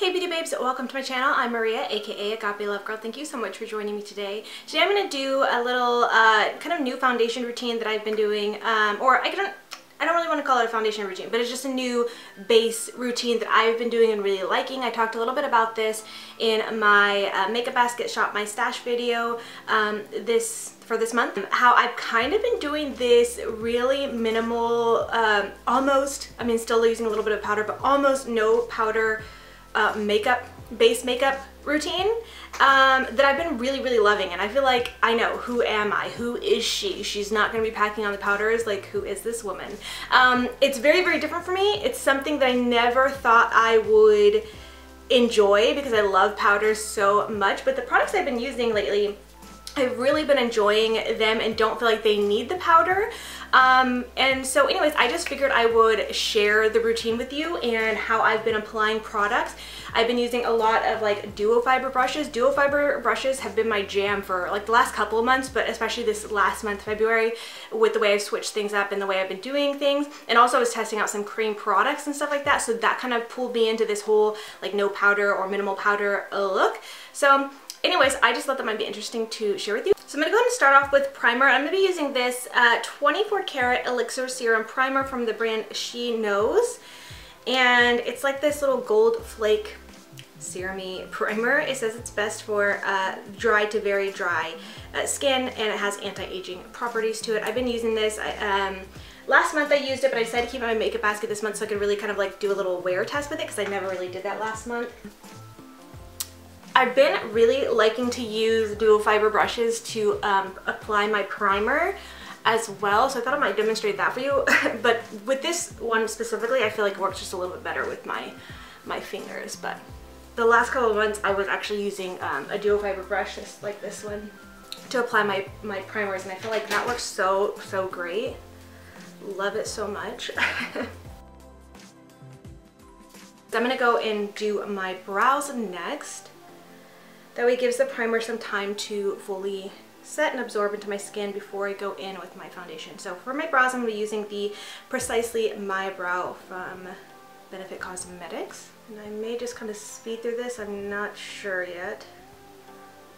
Hey beauty babes, welcome to my channel. I'm Maria, aka Agape Love Girl. Thank you so much for joining me today. Today I'm going to do a little uh, kind of new foundation routine that I've been doing, um, or I don't, I don't really want to call it a foundation routine, but it's just a new base routine that I've been doing and really liking. I talked a little bit about this in my uh, Makeup Basket Shop My Stash video um, this for this month. How I've kind of been doing this really minimal, um, almost, I mean still using a little bit of powder, but almost no powder uh, makeup, base makeup routine um, that I've been really, really loving. And I feel like I know, who am I? Who is she? She's not going to be packing on the powders. Like, who is this woman? Um, it's very, very different for me. It's something that I never thought I would enjoy because I love powders so much. But the products I've been using lately I've really been enjoying them and don't feel like they need the powder. Um, and so anyways, I just figured I would share the routine with you and how I've been applying products. I've been using a lot of like duo fiber brushes. Duo fiber brushes have been my jam for like the last couple of months, but especially this last month, February, with the way I've switched things up and the way I've been doing things. And also I was testing out some cream products and stuff like that. So that kind of pulled me into this whole like no powder or minimal powder look. So anyways, I just thought that might be interesting to share with you. So I'm going to go ahead and start off with primer. I'm going to be using this uh, 24 karat elixir serum primer from the brand She Knows. And it's like this little gold flake serumy primer. It says it's best for uh, dry to very dry uh, skin and it has anti-aging properties to it. I've been using this. I, um, last month I used it but I decided to keep it in my makeup basket this month so I could really kind of like do a little wear test with it because I never really did that last month. I've been really liking to use dual fiber brushes to um, apply my primer as well so I thought I might demonstrate that for you. But with this one specifically I feel like it works just a little bit better with my my fingers but the last couple of months I was actually using um, a dual fiber brush just like this one to apply my my primers and I feel like that works so so great. Love it so much. I'm gonna go and do my brows next that way it gives the primer some time to fully set and absorb into my skin before I go in with my foundation. So for my brows, I'm going to be using the Precisely My Brow from Benefit Cosmetics. And I may just kind of speed through this, I'm not sure yet.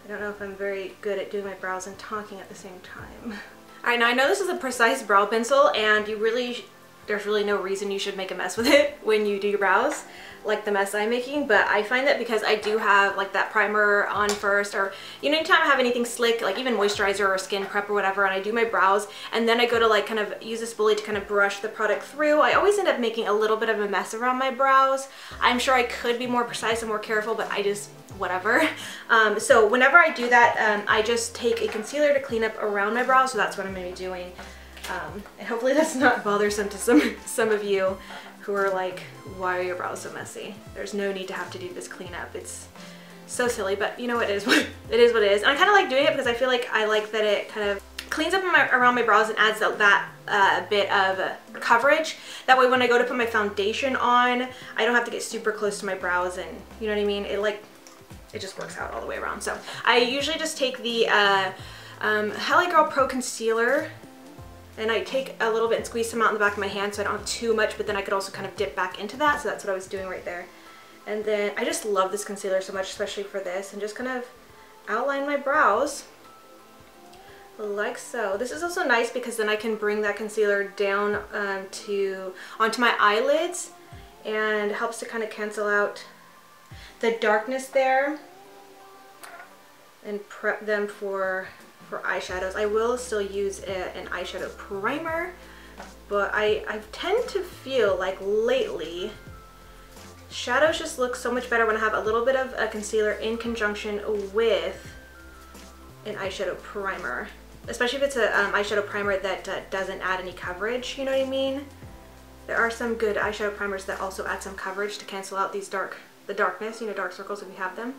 I don't know if I'm very good at doing my brows and talking at the same time. Alright, now I know this is a precise brow pencil and you really, there's really no reason you should make a mess with it when you do your brows like the mess I'm making, but I find that because I do have like that primer on first or you know anytime I have anything slick like even moisturizer or skin prep or whatever and I do my brows and then I go to like kind of use a spoolie to kind of brush the product through, I always end up making a little bit of a mess around my brows. I'm sure I could be more precise and more careful, but I just whatever. Um, so whenever I do that, um, I just take a concealer to clean up around my brows, so that's what I'm to be doing. Um, and hopefully that's not bothersome to some, some of you who are like, why are your brows so messy? There's no need to have to do this cleanup. It's so silly, but you know what it is it is what it is. And I kind of like doing it because I feel like I like that it kind of cleans up my, around my brows and adds that, uh, bit of coverage. That way when I go to put my foundation on, I don't have to get super close to my brows and you know what I mean? It like, it just works out all the way around. So I usually just take the uh, um, LA Girl Pro Concealer and I take a little bit and squeeze some out in the back of my hand so I don't have too much, but then I could also kind of dip back into that. So that's what I was doing right there. And then I just love this concealer so much, especially for this. And just kind of outline my brows like so. This is also nice because then I can bring that concealer down um, to onto my eyelids and helps to kind of cancel out the darkness there and prep them for for eyeshadows. I will still use a, an eyeshadow primer, but I, I tend to feel like lately shadows just look so much better when I have a little bit of a concealer in conjunction with an eyeshadow primer. Especially if it's an um, eyeshadow primer that uh, doesn't add any coverage, you know what I mean? There are some good eyeshadow primers that also add some coverage to cancel out these dark, the darkness, you know, dark circles if you have them.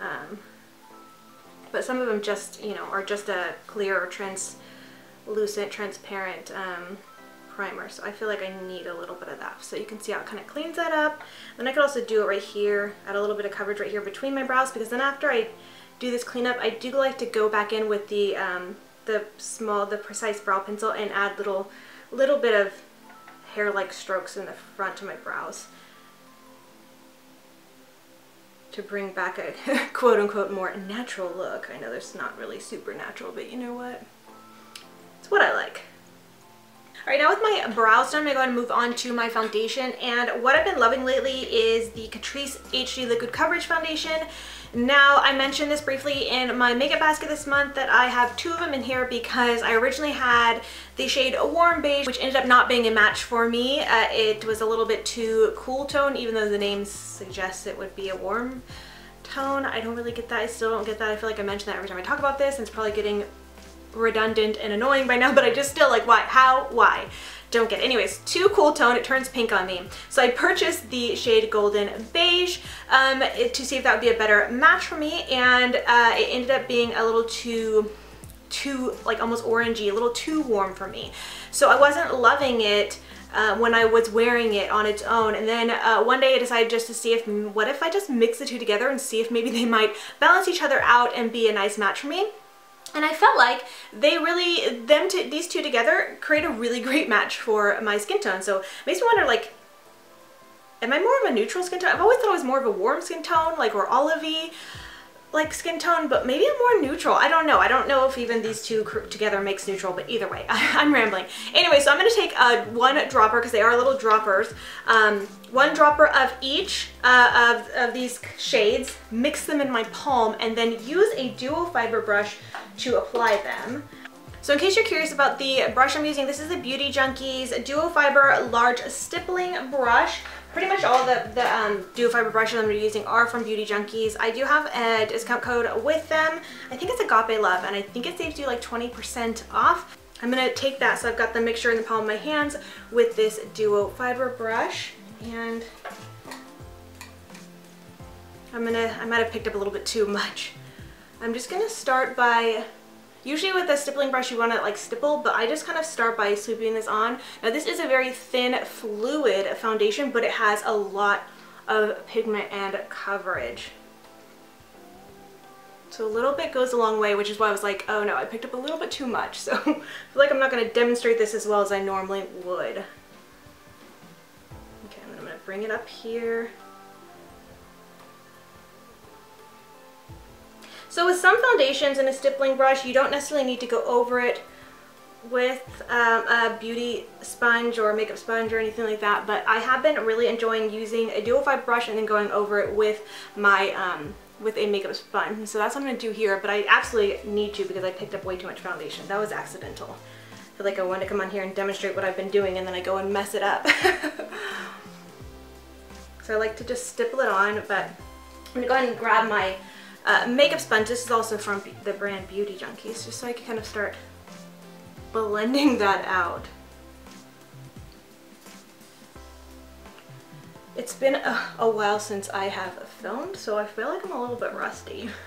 Um, but some of them just, you know, are just a clear or translucent, transparent um, primer. So I feel like I need a little bit of that. So you can see how it kind of cleans that up. Then I could also do it right here, add a little bit of coverage right here between my brows because then after I do this cleanup, I do like to go back in with the um, the small, the precise brow pencil and add little, little bit of hair-like strokes in the front of my brows. To bring back a quote unquote more natural look. I know there's not really super natural, but you know what? It's what I like. Alright, now with my brows done, I'm to go ahead and move on to my foundation. And what I've been loving lately is the Catrice HD Liquid Coverage Foundation. Now, I mentioned this briefly in my makeup basket this month that I have two of them in here because I originally had the shade Warm Beige, which ended up not being a match for me. Uh, it was a little bit too cool tone, even though the name suggests it would be a warm tone. I don't really get that. I still don't get that. I feel like I mention that every time I talk about this, and it's probably getting redundant and annoying by now, but I just still like, why? How? Why? Don't get it. Anyways, too cool tone, it turns pink on me. So I purchased the shade Golden Beige um, to see if that would be a better match for me, and uh, it ended up being a little too too like almost orangey, a little too warm for me. So I wasn't loving it uh, when I was wearing it on its own. And then uh, one day I decided just to see if, what if I just mix the two together and see if maybe they might balance each other out and be a nice match for me. And I felt like they really, them to, these two together create a really great match for my skin tone. So it makes me wonder like, am I more of a neutral skin tone? I've always thought I was more of a warm skin tone, like or olivey like skin tone, but maybe I'm more neutral. I don't know. I don't know if even these two together makes neutral, but either way, I, am rambling. Anyway, so I'm to take uh, one dropper, because they are little droppers, um, one dropper of each uh, of, of these shades, mix them in my palm, and then use a duo fiber brush to apply them. So in case you're curious about the brush I'm using, this is the Beauty Junkees Duo Fiber Large Stippling Brush. Pretty much all the, the um, duo fiber brushes I'm using are from Beauty Junkees. I do have a discount code with them. I think it's Agape Love and I think it saves you like 20% off. I'm to take that so I've got the mixture in the palm of my hands with this duo fiber brush and I'm gonna, I might have picked up a little bit too much. I'm just gonna start by Usually with a stippling brush you want to like stipple, but I just kind of start by sweeping this on. Now this is a very thin fluid foundation, but it has a lot of pigment and coverage. So a little bit goes a long way, which is why I was like, oh no, I picked up a little bit too much. So I feel like I'm not going to demonstrate this as well as I normally would. Okay, I'm going to bring it up here. So with some foundations and a stippling brush, you don't necessarily need to go over it with um, a beauty sponge or makeup sponge or anything like that, but I have been really enjoying using a dual fiber brush and then going over it with my um, with a makeup sponge. So that's what I'm going to do here, but I absolutely need to because I picked up way too much foundation. That was accidental. I feel like I wanted to come on here and demonstrate what I've been doing and then I go and mess it up. so I like to just stipple it on, but I'm going to go ahead and grab my uh, makeup sponge, this is also from the brand Beauty Junkees, just so I can kind of start blending that out. It's been a, a while since I have filmed, so I feel like I'm a little bit rusty.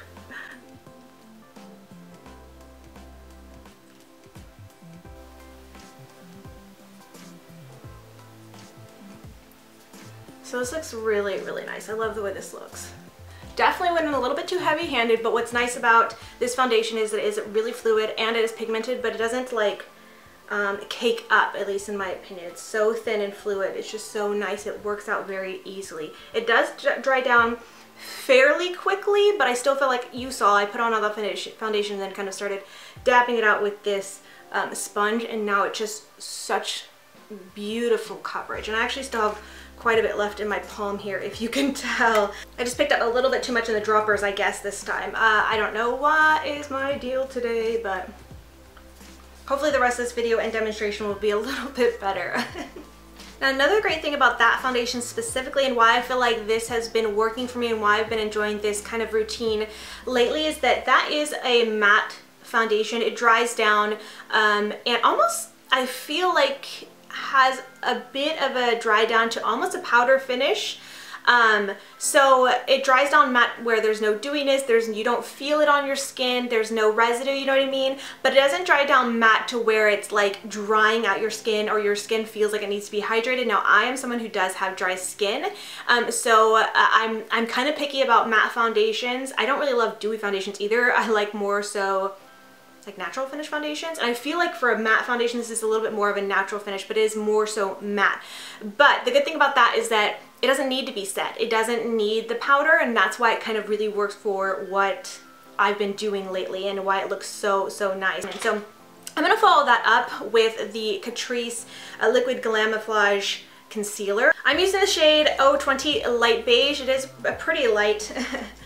So this looks really, really nice. I love the way this looks. Definitely went in a little bit too heavy handed, but what's nice about this foundation is that it is really fluid and it is pigmented, but it doesn't like um, cake up, at least in my opinion. It's so thin and fluid. It's just so nice. It works out very easily. It does dry down fairly quickly, but I still feel like you saw I put on all the foundation and then kind of started dapping it out with this um, sponge and now it's just such beautiful coverage. And I actually still have quite a bit left in my palm here if you can tell. I just picked up a little bit too much in the droppers I guess this time. Uh, I don't know what is my deal today but hopefully the rest of this video and demonstration will be a little bit better. Now another great thing about that foundation specifically and why I feel like this has been working for me and why I've been enjoying this kind of routine lately is that that is a matte foundation. It dries down um, and almost I feel like has a bit of a dry down to almost a powder finish. Um, so it dries down matte where there's no dewiness, there's you don't feel it on your skin, there's no residue, you know what I mean? But it doesn't dry down matte to where it's like drying out your skin or your skin feels like it needs to be hydrated. Now I am someone who does have dry skin, um, so uh, I'm, I'm kind of picky about matte foundations. I don't really love dewy foundations either. I like more so like natural finish foundations. And I feel like for a matte foundation, this is a little bit more of a natural finish, but it is more so matte. But the good thing about that is that it doesn't need to be set. It doesn't need the powder, and that's why it kind of really works for what I've been doing lately and why it looks so, so nice. And so I'm going to follow that up with the Catrice uh, Liquid Glamouflage Concealer. I'm using the shade 020 Light Beige. It is a pretty light,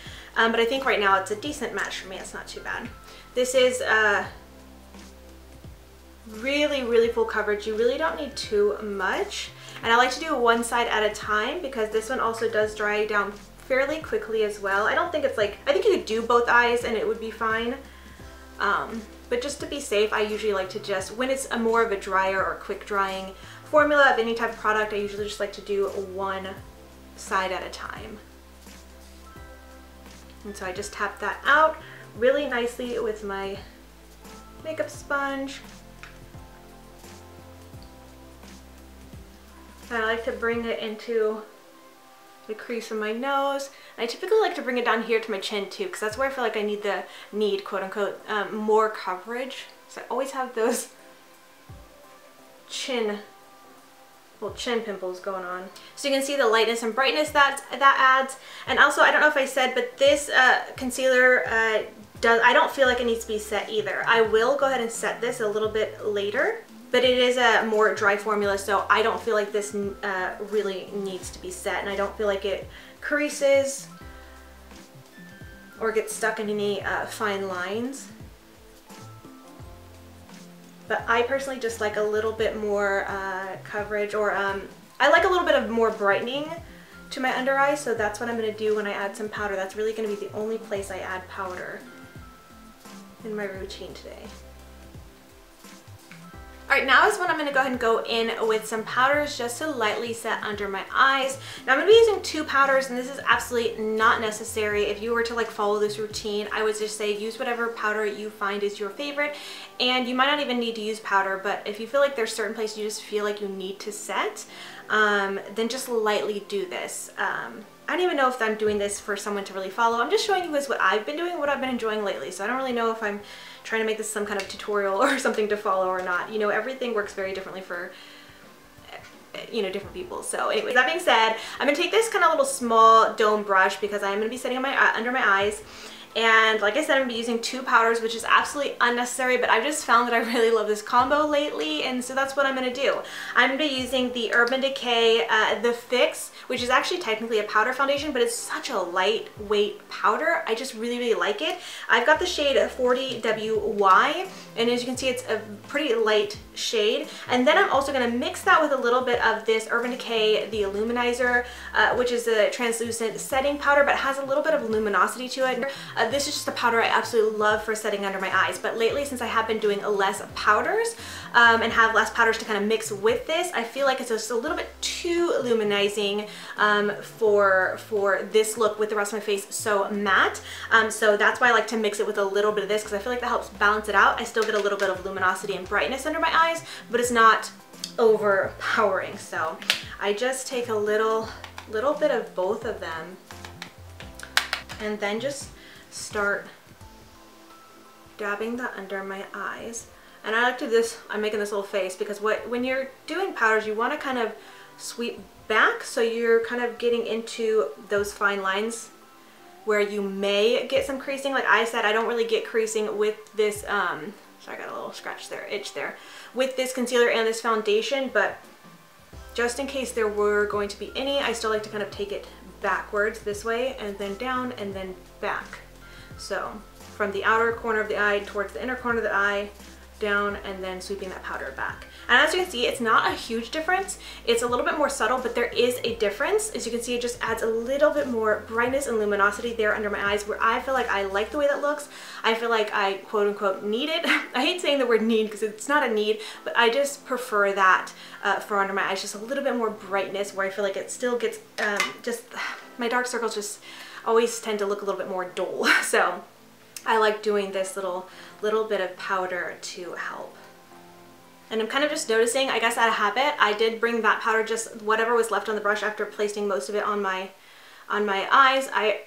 um, but I think right now it's a decent match for me. It's not too bad. This is uh, really, really full coverage. You really don't need too much. And I like to do one side at a time because this one also does dry down fairly quickly as well. I don't think it's like, I think you could do both eyes and it would be fine. Um, but just to be safe, I usually like to just, when it's a more of a drier or quick drying formula of any type of product, I usually just like to do one side at a time. And so I just tap that out really nicely with my makeup sponge. I like to bring it into the crease of my nose. I typically like to bring it down here to my chin too, because that's where I feel like I need the need, quote unquote, um, more coverage. So I always have those chin little chin pimples going on. So you can see the lightness and brightness that that adds. And also, I don't know if I said, but this uh, concealer uh, does, I don't feel like it needs to be set either. I will go ahead and set this a little bit later, but it is a more dry formula, so I don't feel like this uh, really needs to be set, and I don't feel like it creases or gets stuck in any uh, fine lines. But I personally just like a little bit more uh, coverage or um, I like a little bit of more brightening to my under eye, so that's what I'm going to do when I add some powder. That's really going to be the only place I add powder in my routine today. Alright, now is when I'm going to go ahead and go in with some powders just to lightly set under my eyes. Now I'm to be using two powders and this is absolutely not necessary. If you were to like follow this routine, I would just say use whatever powder you find is your favorite and you might not even need to use powder, but if you feel like there's certain places you just feel like you need to set, um, then just lightly do this. Um, I don't even know if I'm doing this for someone to really follow. I'm just showing you guys what I've been doing, what I've been enjoying lately. So I don't really know if I'm trying to make this some kind of tutorial or something to follow or not. You know, everything works very differently for you know, different people. So anyway, that being said, I'm going to take this kind of little small dome brush because I'm going to be setting my uh, under my eyes and like I said, I'm to be using two powders, which is absolutely unnecessary, but I've just found that I really love this combo lately, and so that's what I'm to do. I'm to be using the Urban Decay uh, The Fix, which is actually technically a powder foundation, but it's such a lightweight powder. I just really, really like it. I've got the shade 40WY, and as you can see, it's a pretty light shade. And then I'm also going to mix that with a little bit of this Urban Decay The Illuminizer, uh, which is a translucent setting powder, but has a little bit of luminosity to it. Uh, this is just a powder I absolutely love for setting under my eyes, but lately since I have been doing less powders um, and have less powders to kind of mix with this, I feel like it's just a little bit too luminizing um, for, for this look with the rest of my face so matte. Um, so that's why I like to mix it with a little bit of this because I feel like that helps balance it out. I still get a little bit of luminosity and brightness under my eyes, but it's not overpowering. So I just take a little, little bit of both of them and then just start dabbing that under my eyes. And I like to do this, I'm making this little face because what when you're doing powders, you want to kind of sweep back so you're kind of getting into those fine lines where you may get some creasing. Like I said, I don't really get creasing with this, um, sorry, I got a little scratch there, itch there, with this concealer and this foundation, but just in case there were going to be any, I still like to kind of take it backwards this way and then down and then back. So from the outer corner of the eye towards the inner corner of the eye, down and then sweeping that powder back. And as you can see, it's not a huge difference. It's a little bit more subtle, but there is a difference. As you can see, it just adds a little bit more brightness and luminosity there under my eyes where I feel like I like the way that looks. I feel like I quote unquote need it. I hate saying the word need because it's not a need, but I just prefer that uh, for under my eyes. Just a little bit more brightness where I feel like it still gets um, just, my dark circles just always tend to look a little bit more dull. So I like doing this little, little bit of powder to help. And I'm kind of just noticing, I guess out of habit, I did bring that powder, just whatever was left on the brush after placing most of it on my, on my eyes. I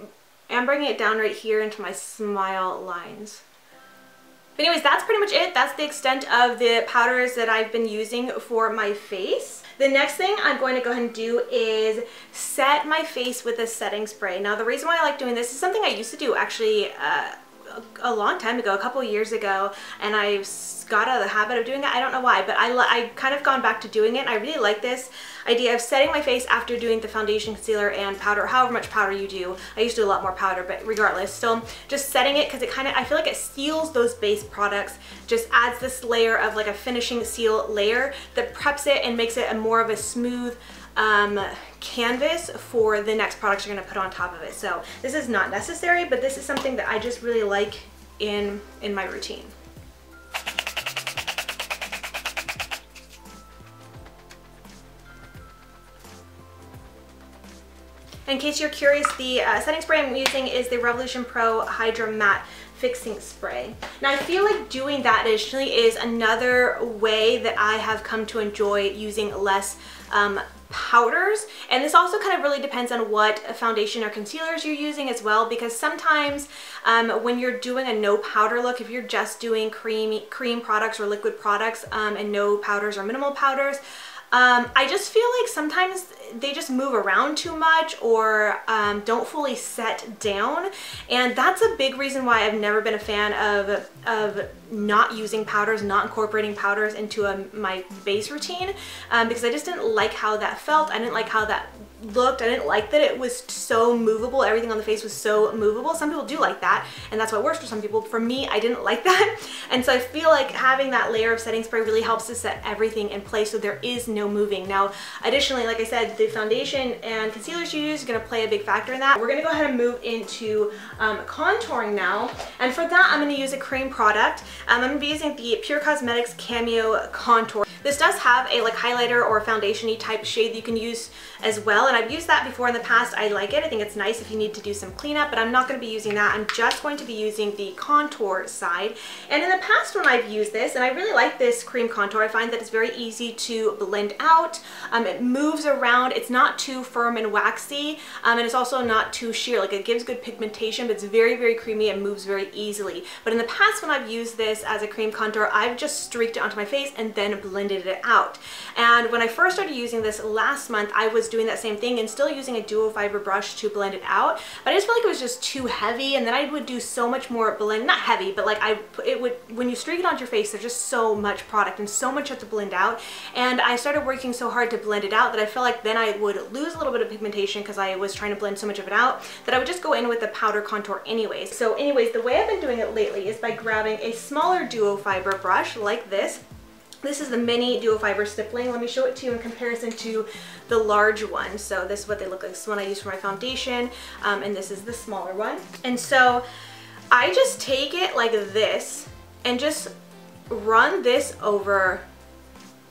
am bringing it down right here into my smile lines. But anyways, that's pretty much it. That's the extent of the powders that I've been using for my face. The next thing I'm going to go ahead and do is set my face with a setting spray. Now the reason why I like doing this is something I used to do actually uh, a long time ago, a couple years ago, and I've got out of the habit of doing it. I don't know why, but I, I kind of gone back to doing it. I really like this idea of setting my face after doing the foundation, concealer, and powder, however much powder you do. I used to do a lot more powder, but regardless, still just setting it because it kind of, I feel like it seals those base products, just adds this layer of like a finishing seal layer that preps it and makes it a more of a smooth, um, canvas for the next products you're going to put on top of it. So this is not necessary, but this is something that I just really like in, in my routine. In case you're curious, the uh, setting spray I'm using is the Revolution Pro Hydra Matte fixing spray. Now I feel like doing that additionally is another way that I have come to enjoy using less um, powders. And this also kind of really depends on what foundation or concealers you're using as well because sometimes um, when you're doing a no powder look if you're just doing creamy cream products or liquid products um, and no powders or minimal powders um, I just feel like sometimes they just move around too much or um, don't fully set down and that's a big reason why I've never been a fan of, of not using powders, not incorporating powders into a, my base routine um, because I just didn't like how that felt. I didn't like how that looked. I didn't like that it was so movable. Everything on the face was so movable. Some people do like that and that's what works for some people. For me, I didn't like that. And so I feel like having that layer of setting spray really helps to set everything in place so there is no moving. Now, additionally, like I said, the foundation and concealers you use are gonna play a big factor in that. We're gonna go ahead and move into um, contouring now. And for that, I'm gonna use a cream product. Um, I'm gonna be using the PUR Cosmetics Cameo Contour. This does have a like highlighter or foundation-y type shade that you can use as well and I've used that before in the past. I like it. I think it's nice if you need to do some cleanup, but I'm not going to be using that. I'm just going to be using the contour side. And in the past when I've used this, and I really like this cream contour, I find that it's very easy to blend out. Um, it moves around. It's not too firm and waxy, um, and it's also not too sheer. Like it gives good pigmentation, but it's very, very creamy and moves very easily. But in the past when I've used this as a cream contour, I've just streaked it onto my face and then blended it out. And when I first started using this last month, I was doing that same thing and still using a duo fiber brush to blend it out. But I just felt like it was just too heavy and then I would do so much more blend, not heavy, but like I, it would, when you streak it onto your face, there's just so much product and so much you have to blend out. And I started working so hard to blend it out that I felt like then I would lose a little bit of pigmentation because I was trying to blend so much of it out that I would just go in with the powder contour anyways. So anyways, the way I've been doing it lately is by grabbing a smaller duo fiber brush like this this is the mini duo fiber stippling. Let me show it to you in comparison to the large one. So this is what they look like. This is one I use for my foundation, um, and this is the smaller one. And so I just take it like this and just run this over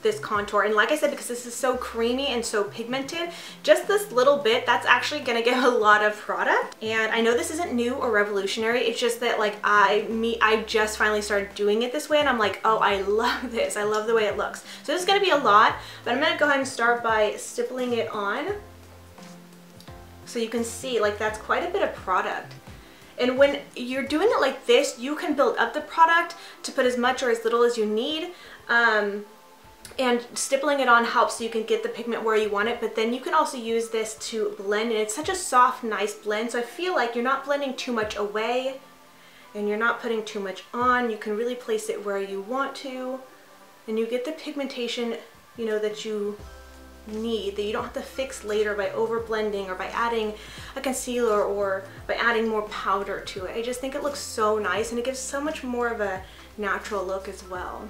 this contour. And like I said because this is so creamy and so pigmented just this little bit that's actually gonna give a lot of product. And I know this isn't new or revolutionary. It's just that like I me I just finally started doing it this way and I'm like oh I love this. I love the way it looks. So this is gonna be a lot but I'm gonna go ahead and start by stippling it on so you can see like that's quite a bit of product. And when you're doing it like this, you can build up the product to put as much or as little as you need. Um, and stippling it on helps so you can get the pigment where you want it but then you can also use this to blend and it's such a soft nice blend so I feel like you're not blending too much away and you're not putting too much on. You can really place it where you want to and you get the pigmentation you know that you need that you don't have to fix later by over blending or by adding a concealer or by adding more powder to it. I just think it looks so nice and it gives so much more of a natural look as well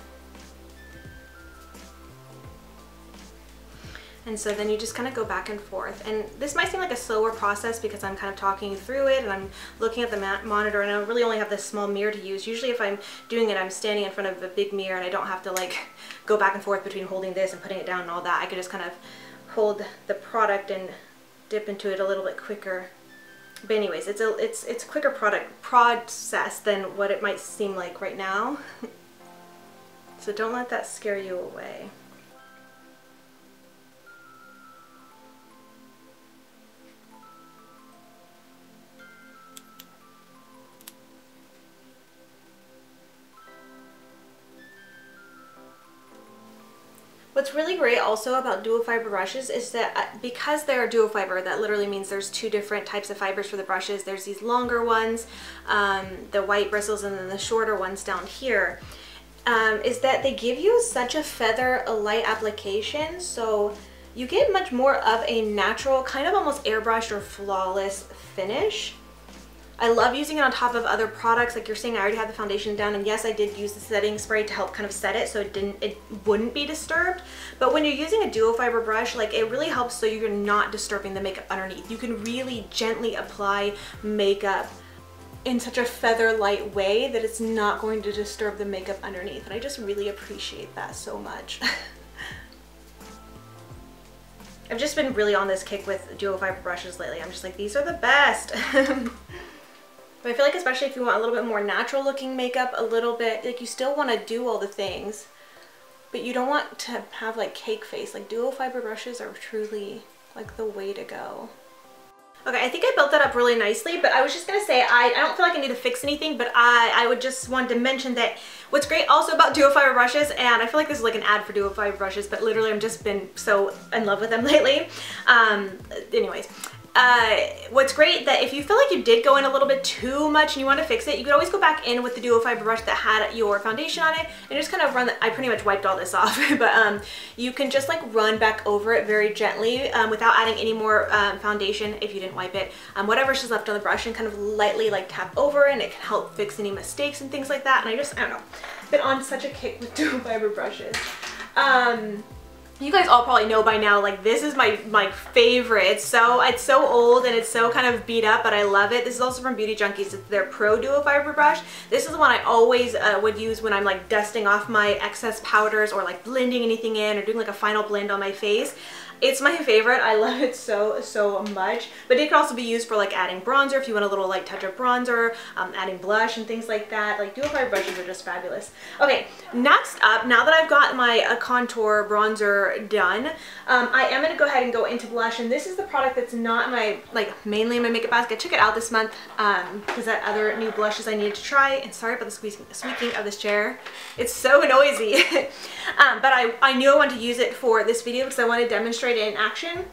And so then you just kind of go back and forth. And this might seem like a slower process because I'm kind of talking through it and I'm looking at the monitor and I really only have this small mirror to use. Usually if I'm doing it, I'm standing in front of a big mirror and I don't have to like go back and forth between holding this and putting it down and all that. I could just kind of hold the product and dip into it a little bit quicker. But anyways, it's a it's it's a quicker product process than what it might seem like right now. so don't let that scare you away. What's really great also about dual fiber brushes is that uh, because they're dual fiber, that literally means there's two different types of fibers for the brushes. There's these longer ones, um, the white bristles, and then the shorter ones down here. Um, is that they give you such a feather, a light application, so you get much more of a natural, kind of almost airbrushed or flawless finish. I love using it on top of other products. Like you're saying, I already have the foundation down and yes, I did use the setting spray to help kind of set it so it didn't, it wouldn't be disturbed. But when you're using a dual fiber brush, like it really helps so you're not disturbing the makeup underneath. You can really gently apply makeup in such a feather light way that it's not going to disturb the makeup underneath. And I just really appreciate that so much. I've just been really on this kick with duo fiber brushes lately. I'm just like, these are the best. But I feel like especially if you want a little bit more natural looking makeup, a little bit, like you still want to do all the things, but you don't want to have like cake face. Like dual fiber brushes are truly like the way to go. Okay, I think I built that up really nicely, but I was just gonna say, I, I don't feel like I need to fix anything, but I, I would just want to mention that what's great also about dual fiber brushes, and I feel like this is like an ad for dual fiber brushes, but literally I've just been so in love with them lately. Um, anyways, uh, what's great that if you feel like you did go in a little bit too much and you want to fix it, you could always go back in with the duo fiber brush that had your foundation on it and just kind of run, the, I pretty much wiped all this off, but um, you can just like run back over it very gently um, without adding any more um, foundation if you didn't wipe it. Um, whatever's just left on the brush and kind of lightly like tap over and it can help fix any mistakes and things like that. And I just, I don't know, been on such a kick with duo fiber brushes. You guys all probably know by now like this is my my favorite. It's so it's so old and it's so kind of beat up but I love it. This is also from Beauty Junkees. It's their Pro Duo Fiber Brush. This is the one I always uh, would use when I'm like dusting off my excess powders or like blending anything in or doing like a final blend on my face it's my favorite. I love it so, so much. But it can also be used for like adding bronzer if you want a little like touch of bronzer, um, adding blush and things like that. Like dual fiber brushes are just fabulous. Okay, next up, now that I've got my uh, contour bronzer done, um, I am going to go ahead and go into blush. And this is the product that's not my, like mainly in my makeup basket. Check it out this month because um, that other new blushes I needed to try. And sorry about the squeaking, squeaking of this chair. It's so noisy. um, but I, I knew I wanted to use it for this video because I want to demonstrate in action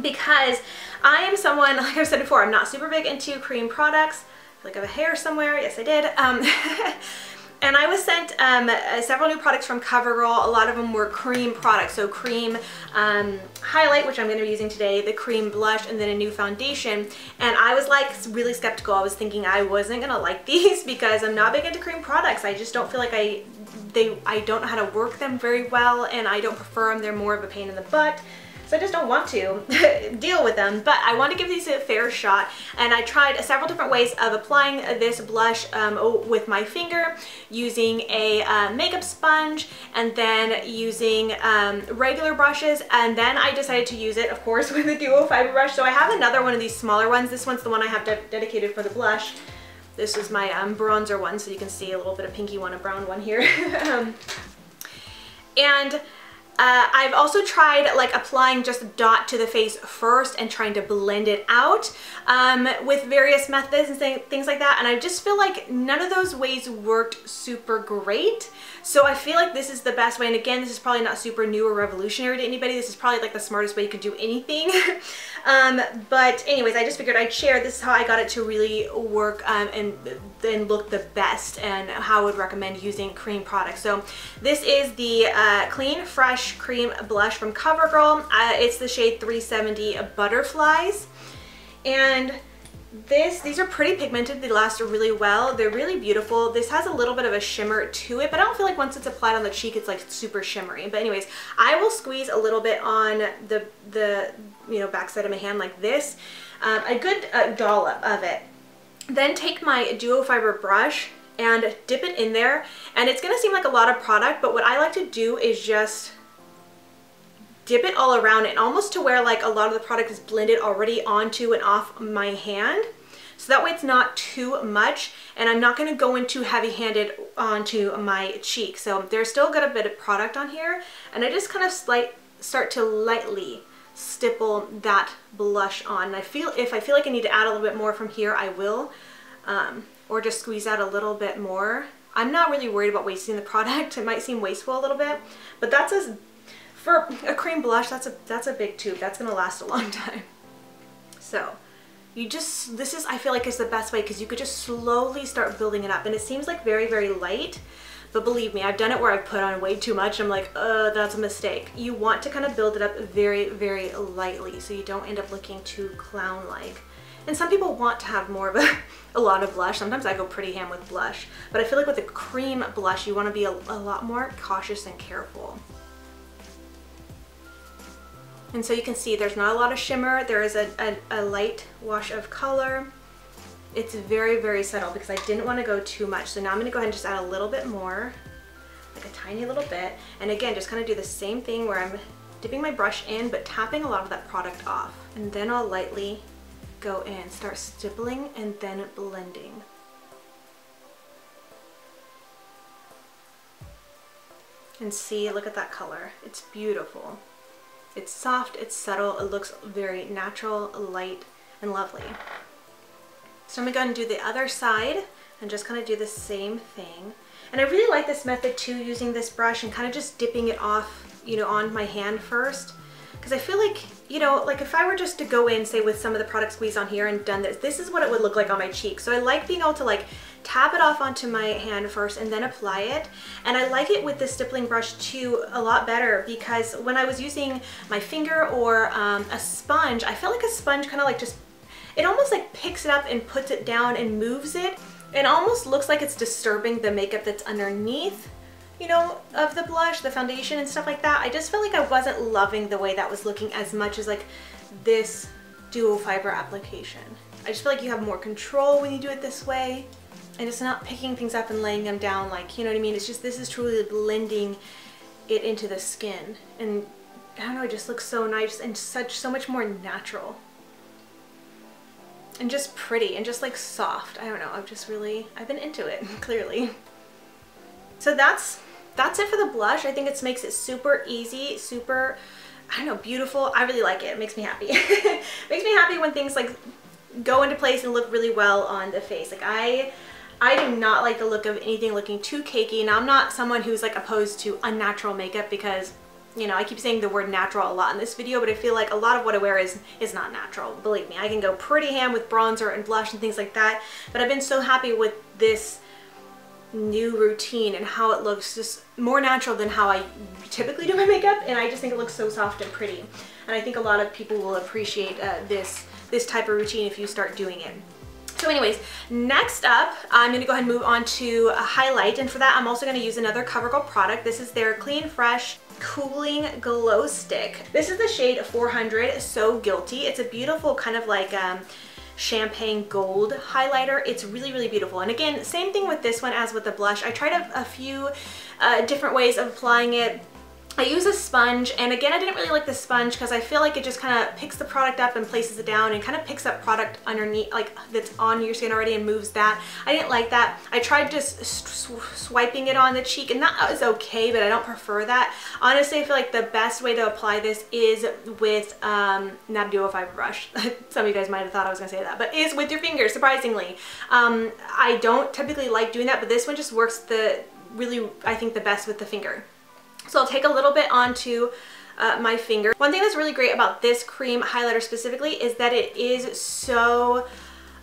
because I am someone, like I've said before, I'm not super big into cream products. I like I have a hair somewhere. Yes, I did. Um, and I was sent um, uh, several new products from CoverGirl. A lot of them were cream products. So cream um, highlight, which I'm going to be using today, the cream blush, and then a new foundation. And I was like really skeptical. I was thinking I wasn't going to like these because I'm not big into cream products. I just don't feel like I they I don't know how to work them very well and I don't prefer them. They're more of a pain in the butt so I just don't want to deal with them. But I want to give these a fair shot, and I tried several different ways of applying this blush um, with my finger, using a uh, makeup sponge, and then using um, regular brushes, and then I decided to use it, of course, with a dual fiber brush. So I have another one of these smaller ones. This one's the one I have de dedicated for the blush. This is my um, bronzer one, so you can see a little bit of pinky one, a brown one here. Um, and uh, I've also tried like applying just a dot to the face first and trying to blend it out um, with various methods and th things like that and I just feel like none of those ways worked super great. So I feel like this is the best way and again this is probably not super new or revolutionary to anybody. This is probably like the smartest way you could do anything. um, but anyways I just figured I'd share this is how I got it to really work um, and then look the best and how I would recommend using cream products. So this is the uh, Clean Fresh Cream Blush from CoverGirl. Uh, it's the shade 370 Butterflies. And this, these are pretty pigmented. They last really well. They're really beautiful. This has a little bit of a shimmer to it, but I don't feel like once it's applied on the cheek, it's like super shimmery. But anyways, I will squeeze a little bit on the, the you know, backside of my hand like this. Um, a good uh, dollop of it. Then take my duo fiber brush and dip it in there. And it's going to seem like a lot of product, but what I like to do is just dip it all around and almost to where like a lot of the product is blended already onto and off my hand. So that way it's not too much and I'm not going to go in too heavy-handed onto my cheek. So there's still got a bit of product on here and I just kind of slight, start to lightly stipple that blush on. And I feel if I feel like I need to add a little bit more from here, I will. Um, or just squeeze out a little bit more. I'm not really worried about wasting the product. It might seem wasteful a little bit, but that's as For a cream blush, that's a, that's a big tube. That's gonna last a long time. So you just, this is, I feel like is the best way because you could just slowly start building it up. And it seems like very, very light, but believe me, I've done it where I've put on way too much. I'm like, uh, that's a mistake. You want to kind of build it up very, very lightly so you don't end up looking too clown-like. And some people want to have more of a, a lot of blush. Sometimes I go pretty ham with blush, but I feel like with a cream blush, you want to be a, a lot more cautious and careful. And so you can see there's not a lot of shimmer. There is a, a, a light wash of color. It's very, very subtle because I didn't want to go too much. So now I'm going to go ahead and just add a little bit more, like a tiny little bit. And again, just kind of do the same thing where I'm dipping my brush in, but tapping a lot of that product off. And then I'll lightly go in, start stippling and then blending. And see, look at that color. It's beautiful. It's soft, it's subtle, it looks very natural, light, and lovely. So I'm gonna go and do the other side and just kind of do the same thing. And I really like this method too, using this brush and kind of just dipping it off, you know, on my hand first. Because I feel like, you know, like if I were just to go in, say with some of the product squeeze on here and done this, this is what it would look like on my cheek. So I like being able to like tap it off onto my hand first and then apply it. And I like it with the stippling brush too a lot better because when I was using my finger or um, a sponge, I felt like a sponge kind of like just, it almost like picks it up and puts it down and moves it. It almost looks like it's disturbing the makeup that's underneath you know, of the blush, the foundation and stuff like that. I just felt like I wasn't loving the way that was looking as much as like this dual fiber application. I just feel like you have more control when you do it this way and it's not picking things up and laying them down like, you know what I mean? It's just, this is truly blending it into the skin. And I don't know, it just looks so nice and such, so much more natural. And just pretty and just like soft. I don't know, I've just really, I've been into it, clearly. So that's, that's it for the blush. I think it makes it super easy, super, I don't know, beautiful. I really like it. It makes me happy. makes me happy when things like go into place and look really well on the face. Like I, I do not like the look of anything looking too cakey. Now I'm not someone who's like opposed to unnatural makeup because you know, I keep saying the word natural a lot in this video, but I feel like a lot of what I wear is, is not natural. Believe me, I can go pretty ham with bronzer and blush and things like that, but I've been so happy with this new routine and how it looks just more natural than how I typically do my makeup, and I just think it looks so soft and pretty. And I think a lot of people will appreciate uh, this, this type of routine if you start doing it. So anyways, next up, I'm gonna go ahead and move on to a highlight. And for that, I'm also gonna use another CoverGirl product. This is their Clean Fresh Cooling Glow Stick. This is the shade 400 So Guilty. It's a beautiful kind of like um, champagne gold highlighter. It's really, really beautiful. And again, same thing with this one as with the blush. I tried a, a few uh, different ways of applying it. I use a sponge and again I didn't really like the sponge because I feel like it just kind of picks the product up and places it down and kind of picks up product underneath like that's on your skin already and moves that. I didn't like that. I tried just sw swiping it on the cheek and that was okay but I don't prefer that. Honestly I feel like the best way to apply this is with um, not duo fiber brush. Some of you guys might have thought I was gonna say that but is with your fingers surprisingly. Um, I don't typically like doing that but this one just works the really I think the best with the finger. So I'll take a little bit onto uh, my finger. One thing that's really great about this cream highlighter specifically is that it is so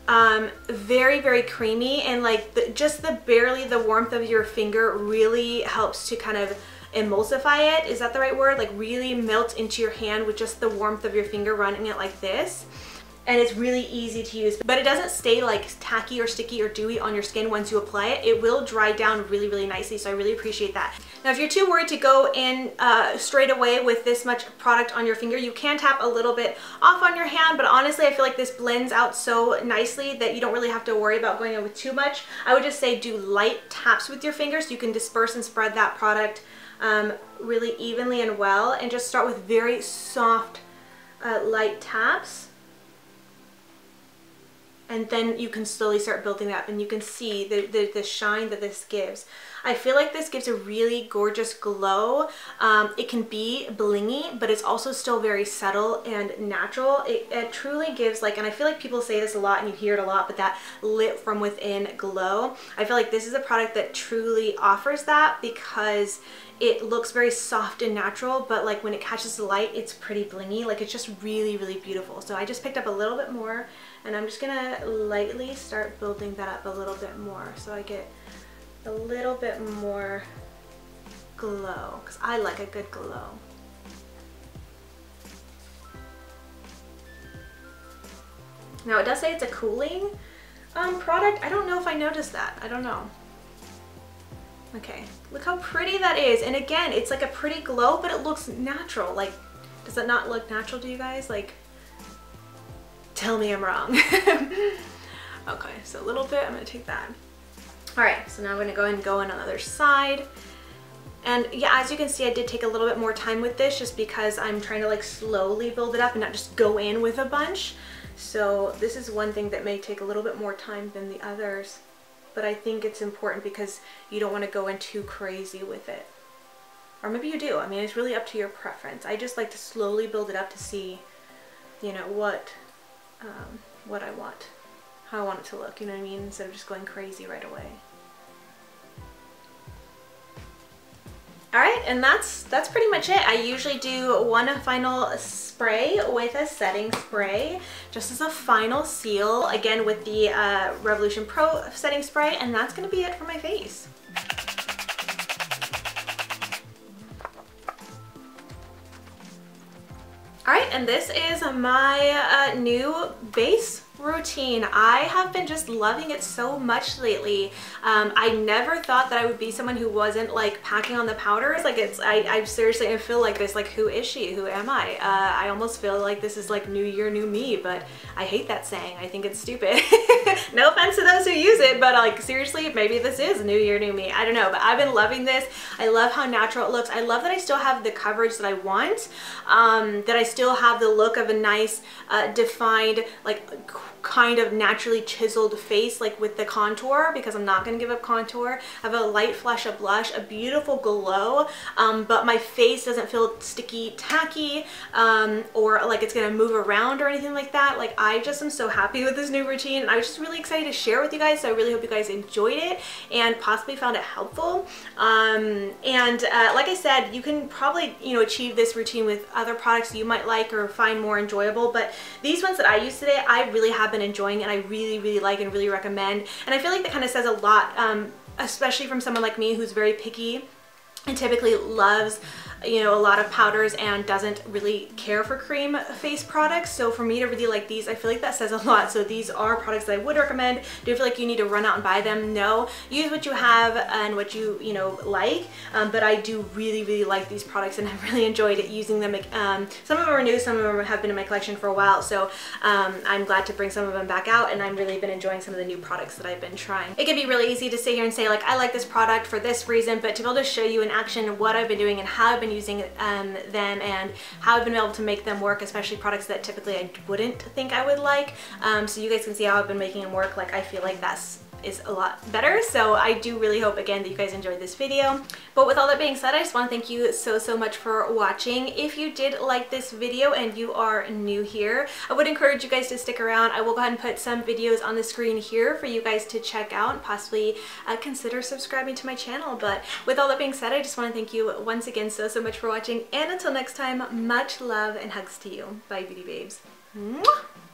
um, very, very creamy and like the, just the barely the warmth of your finger really helps to kind of emulsify it. Is that the right word? Like really melt into your hand with just the warmth of your finger running it like this and it's really easy to use but it doesn't stay like tacky or sticky or dewy on your skin once you apply it. It will dry down really really nicely so I really appreciate that. Now if you're too worried to go in uh, straight away with this much product on your finger you can tap a little bit off on your hand but honestly I feel like this blends out so nicely that you don't really have to worry about going in with too much. I would just say do light taps with your fingers. So you can disperse and spread that product um, really evenly and well and just start with very soft uh, light taps and then you can slowly start building up and you can see the, the, the, shine that this gives. I feel like this gives a really gorgeous glow. Um, it can be blingy, but it's also still very subtle and natural. It, it, truly gives like, and I feel like people say this a lot and you hear it a lot, but that lit from within glow. I feel like this is a product that truly offers that because it looks very soft and natural, but like when it catches the light, it's pretty blingy. Like it's just really, really beautiful. So I just picked up a little bit more and I'm just gonna lightly start building that up a little bit more so I get a little bit more glow because I like a good glow. Now it does say it's a cooling um, product. I don't know if I noticed that. I don't know. Okay, look how pretty that is. And again, it's like a pretty glow, but it looks natural. Like, does it not look natural to you guys? Like, tell me I'm wrong. okay, so a little bit, I'm gonna take that. All right, so now I'm gonna go and go in on the other side. And yeah, as you can see, I did take a little bit more time with this just because I'm trying to like slowly build it up and not just go in with a bunch. So this is one thing that may take a little bit more time than the others, but I think it's important because you don't want to go in too crazy with it. Or maybe you do. I mean, it's really up to your preference. I just like to slowly build it up to see, you know, what um, what I want, how I want it to look, you know what I mean? Instead of just going crazy right away. All right, and that's that's pretty much it. I usually do one final spray with a setting spray, just as a final seal, again with the uh, Revolution Pro setting spray, and that's gonna be it for my face. All right, and this is my uh, new base routine. I have been just loving it so much lately. Um, I never thought that I would be someone who wasn't like packing on the powders. Like it's, I, I seriously I feel like this, like who is she? Who am I? Uh, I almost feel like this is like new year, new me, but I hate that saying. I think it's stupid. no offense to those who use it, but like seriously, maybe this is new year, new me. I don't know, but I've been loving this. I love how natural it looks. I love that I still have the coverage that I want, um, that I still have the look of a nice, uh, defined, like kind of naturally chiseled face like with the contour because I'm not going to give up contour. I have a light flush of blush, a beautiful glow, um, but my face doesn't feel sticky, tacky, um, or like it's going to move around or anything like that. Like I just am so happy with this new routine and I was just really excited to share with you guys. So I really hope you guys enjoyed it and possibly found it helpful. Um, and uh, like I said, you can probably, you know, achieve this routine with other products you might like or find more enjoyable. But these ones that I use today, I really have been enjoying and I really, really like and really recommend. And I feel like that kind of says a lot, um, especially from someone like me who's very picky and typically loves you know, a lot of powders and doesn't really care for cream face products. So for me to really like these, I feel like that says a lot. So these are products that I would recommend. Do you feel like you need to run out and buy them? No. Use what you have and what you, you know, like. Um, but I do really, really like these products and I've really enjoyed using them. Um, some of them are new, some of them have been in my collection for a while. So um, I'm glad to bring some of them back out and I've really been enjoying some of the new products that I've been trying. It can be really easy to sit here and say like, I like this product for this reason, but to be able to show you in action what I've been doing and how I've been using um, them and how I've been able to make them work, especially products that typically I wouldn't think I would like. Um, so you guys can see how I've been making them work. Like I feel like that's is a lot better. So I do really hope again that you guys enjoyed this video. But with all that being said, I just want to thank you so, so much for watching. If you did like this video and you are new here, I would encourage you guys to stick around. I will go ahead and put some videos on the screen here for you guys to check out and possibly uh, consider subscribing to my channel. But with all that being said, I just want to thank you once again so, so much for watching. And until next time, much love and hugs to you. Bye, beauty babes. Mwah!